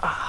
Ah.